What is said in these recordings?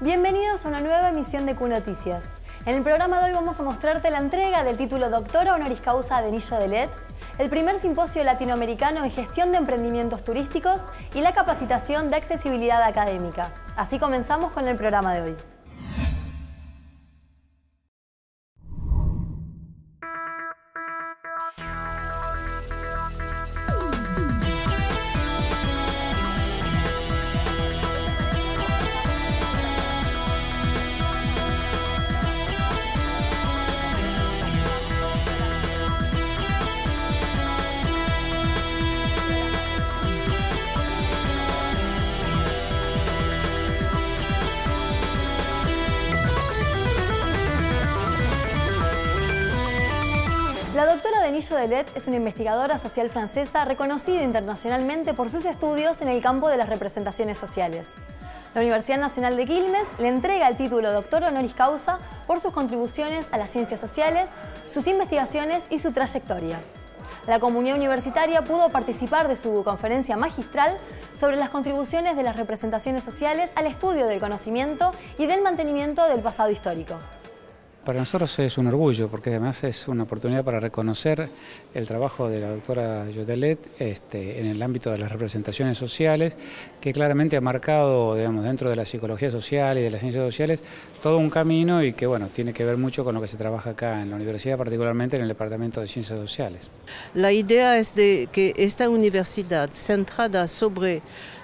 Bienvenidos a una nueva emisión de Q Noticias. En el programa de hoy vamos a mostrarte la entrega del título Doctora Honoris Causa de Nillo de LED, el primer simposio latinoamericano en gestión de emprendimientos turísticos y la capacitación de accesibilidad académica. Así comenzamos con el programa de hoy. Denillo Delet es una investigadora social francesa reconocida internacionalmente por sus estudios en el campo de las representaciones sociales. La Universidad Nacional de Quilmes le entrega el título Doctor Honoris Causa por sus contribuciones a las ciencias sociales, sus investigaciones y su trayectoria. La comunidad universitaria pudo participar de su conferencia magistral sobre las contribuciones de las representaciones sociales al estudio del conocimiento y del mantenimiento del pasado histórico. Para nosotros es un orgullo, porque además es una oportunidad para reconocer el trabajo de la doctora Jodelet este, en el ámbito de las representaciones sociales, que claramente ha marcado, digamos, dentro de la psicología social y de las ciencias sociales, todo un camino y que, bueno, tiene que ver mucho con lo que se trabaja acá en la universidad, particularmente en el Departamento de Ciencias Sociales. La idea es de que esta universidad centrada sobre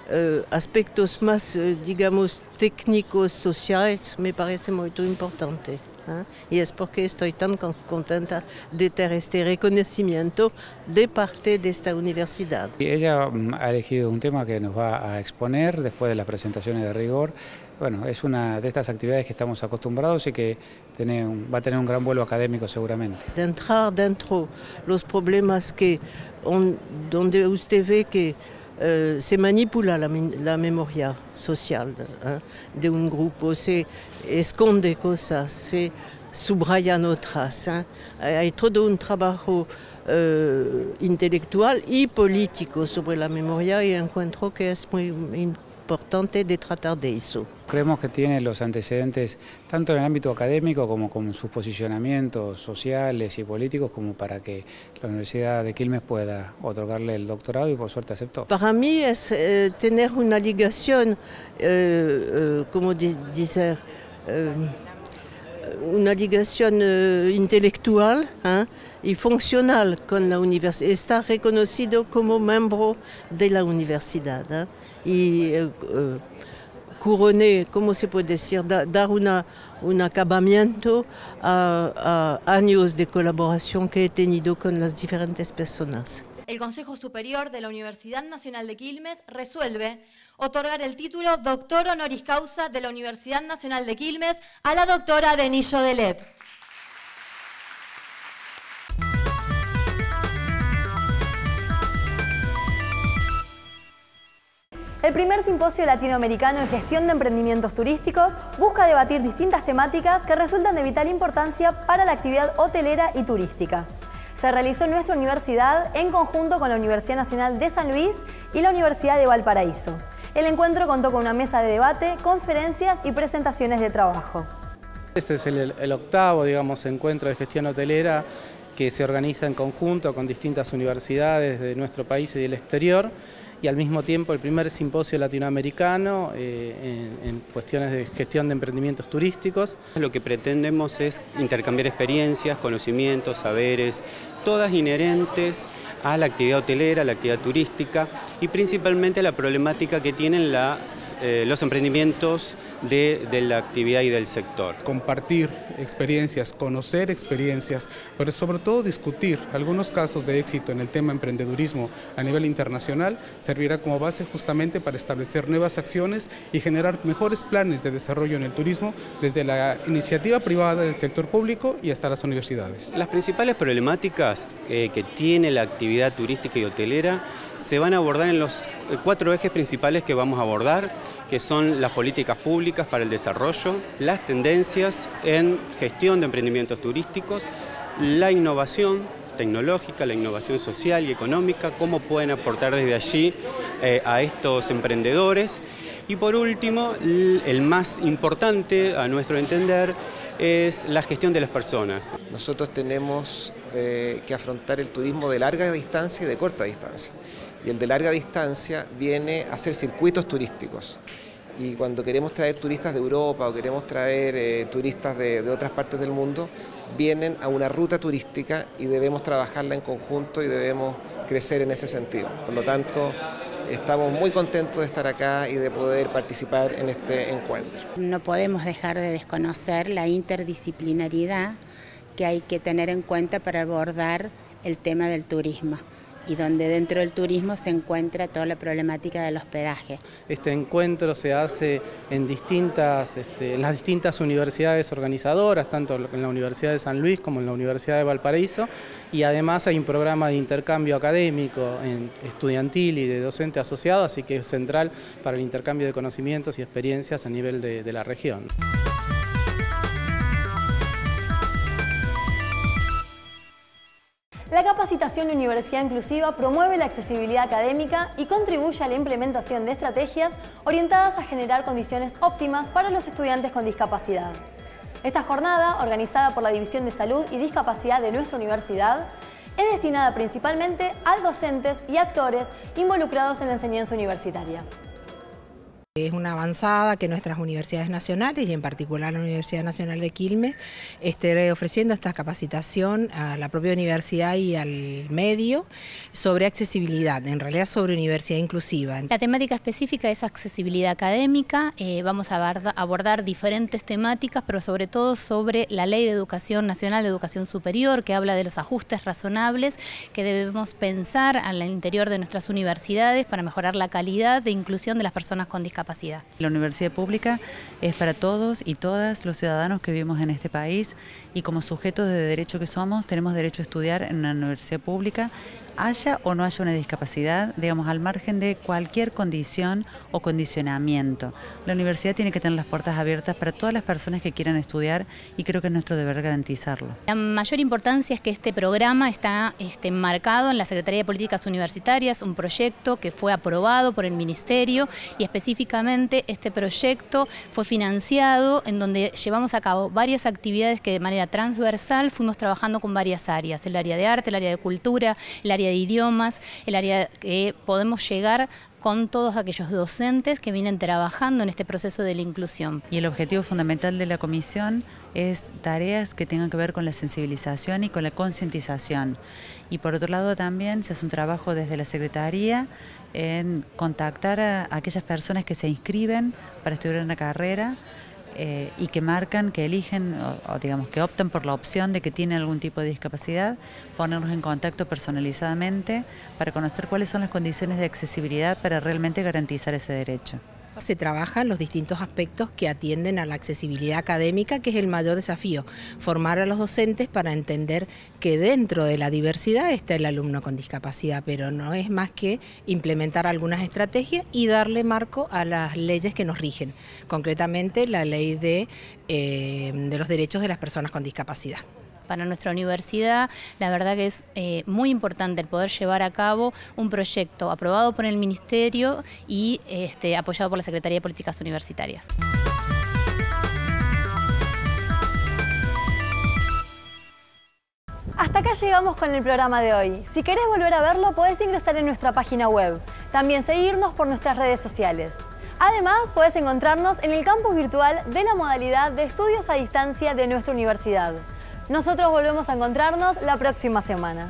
Uh, aspectos más, uh, digamos, técnicos, sociales, me parece muy importante. ¿Eh? Y es porque estoy tan contenta de tener este reconocimiento de parte de esta universidad. Y ella mm, ha elegido un tema que nos va a exponer después de las presentaciones de rigor. Bueno, es una de estas actividades que estamos acostumbrados y que tiene un, va a tener un gran vuelo académico seguramente. De entrar dentro los problemas que, on, donde usted ve que Uh, se manipula la, la memoria social ¿eh? de un grupo, se esconde cosas, se subrayan otras. ¿eh? Hay todo un trabajo uh, intelectual y político sobre la memoria y encuentro que es muy importante de tratar de eso. Creemos que tiene los antecedentes tanto en el ámbito académico como con sus posicionamientos sociales y políticos como para que la Universidad de Quilmes pueda otorgarle el doctorado y por suerte aceptó. Para mí es eh, tener una ligación, eh, eh, como dice, eh, una ligación eh, intelectual ¿eh? y funcional con la universidad. Está reconocido como miembro de la universidad. ¿eh? y uh, couronner, ¿cómo se puede decir? Da, dar una, un acabamiento a, a años de colaboración que he tenido con las diferentes personas. El Consejo Superior de la Universidad Nacional de Quilmes resuelve otorgar el título Doctor Honoris Causa de la Universidad Nacional de Quilmes a la doctora Denillo Delet. El primer simposio latinoamericano en gestión de emprendimientos turísticos busca debatir distintas temáticas que resultan de vital importancia para la actividad hotelera y turística. Se realizó en nuestra universidad en conjunto con la Universidad Nacional de San Luis y la Universidad de Valparaíso. El encuentro contó con una mesa de debate, conferencias y presentaciones de trabajo. Este es el, el octavo digamos, encuentro de gestión hotelera que se organiza en conjunto con distintas universidades de nuestro país y del exterior y al mismo tiempo el primer simposio latinoamericano eh, en, en, cuestiones de gestión de emprendimientos turísticos. Lo que pretendemos es intercambiar experiencias, conocimientos, saberes, todas inherentes a la actividad hotelera, a la actividad turística y principalmente la problemática que tienen las, eh, los emprendimientos de, de, la actividad y del sector. Compartir experiencias, conocer experiencias, pero sobre todo discutir algunos casos de éxito en el tema emprendedurismo a nivel internacional servirá como base justamente para establecer nuevas acciones y generar mejores planes de desarrollo en el turismo desde la iniciativa privada del sector público y hasta las universidades. Las principales problemáticas eh, que tiene la actividad turística y hotelera se van a abordar en los cuatro ejes principales que vamos a abordar, que son las políticas públicas para el desarrollo, las tendencias en gestión de emprendimientos turísticos, la innovación tecnológica, la innovación social y económica, cómo pueden aportar desde allí eh, a estos emprendedores. Y por último, el más importante a nuestro entender es la gestión de las personas. Nosotros tenemos eh, que afrontar el turismo de larga distancia y de corta distancia. Y el de larga distancia viene a hacer circuitos turísticos y cuando queremos traer turistas de Europa o queremos traer eh, turistas de, otras partes del mundo, vienen a una ruta turística y debemos trabajarla en conjunto y debemos crecer en ese sentido. Por lo tanto, estamos muy contentos de estar acá y de poder participar en este encuentro. No podemos dejar de desconocer la interdisciplinariedad que hay que tener en cuenta para abordar el tema del turismo y donde dentro del turismo se encuentra toda la problemática del hospedaje. Este encuentro se hace en, distintas, este, las distintas universidades organizadoras, tanto en la Universidad de San Luis como en la Universidad de Valparaíso, y además hay un programa de intercambio académico estudiantil y de docente asociado, así que es central para el intercambio de conocimientos y experiencias a nivel de la región. La capacitación Universidad Inclusiva promueve la accesibilidad académica y contribuye a la implementación de estrategias orientadas a generar condiciones óptimas para los estudiantes con discapacidad. Esta jornada, organizada por la División de Salud y Discapacidad de nuestra universidad, es destinada principalmente a docentes y actores involucrados en la enseñanza universitaria. Es una avanzada que nuestras universidades nacionales y en particular la Universidad Nacional de Quilmes esté ofreciendo esta capacitación a la propia universidad y al medio sobre accesibilidad, en realidad sobre universidad inclusiva. La temática específica es accesibilidad académica, eh, vamos a abordar diferentes temáticas, pero sobre todo sobre la Ley de Educación Nacional de Educación Superior, que habla de los ajustes razonables que debemos pensar al interior de nuestras universidades para mejorar la calidad de inclusión de las personas con discapacidad. La universidad pública es para todos y todas los ciudadanos que vivimos en este país y como sujetos de derecho que somos tenemos derecho a estudiar en una universidad pública haya o no haya una discapacidad, digamos, al margen de cualquier condición o condicionamiento. La universidad tiene que tener las puertas abiertas para todas las personas que quieran estudiar y creo que es nuestro deber garantizarlo. La mayor importancia es que este programa está este, marcado en la Secretaría de Políticas Universitarias, un proyecto que fue aprobado por el Ministerio y específicamente este proyecto fue financiado en donde llevamos a cabo varias actividades que de manera transversal fuimos trabajando con varias áreas, el área de arte, el área de cultura, el área de idiomas, el área que podemos llegar con todos aquellos docentes que vienen trabajando en este proceso de la inclusión. Y el objetivo fundamental de la comisión es tareas que tengan que ver con la sensibilización y con la concientización. Y por otro lado también se hace un trabajo desde la Secretaría en contactar a aquellas personas que se inscriben para estudiar una carrera eh, y que marcan, que eligen o, digamos que optan por la opción de que tienen algún tipo de discapacidad, ponernos en contacto personalizadamente para conocer cuáles son las condiciones de accesibilidad para realmente garantizar ese derecho. Se trabajan los distintos aspectos que atienden a la accesibilidad académica, que es el mayor desafío, formar a los docentes para entender que dentro de la diversidad está el alumno con discapacidad, pero no es más que implementar algunas estrategias y darle marco a las leyes que nos rigen, concretamente la ley de, eh, de los derechos de las personas con discapacidad para nuestra universidad. La verdad que es eh, muy importante el poder llevar a cabo un proyecto aprobado por el Ministerio y este, apoyado por la Secretaría de Políticas Universitarias. Hasta acá llegamos con el programa de hoy. Si querés volver a verlo, podés ingresar en nuestra página web. También seguirnos por nuestras redes sociales. Además, podés encontrarnos en el campus virtual de la modalidad de estudios a distancia de nuestra universidad. Nosotros volvemos a encontrarnos la próxima semana.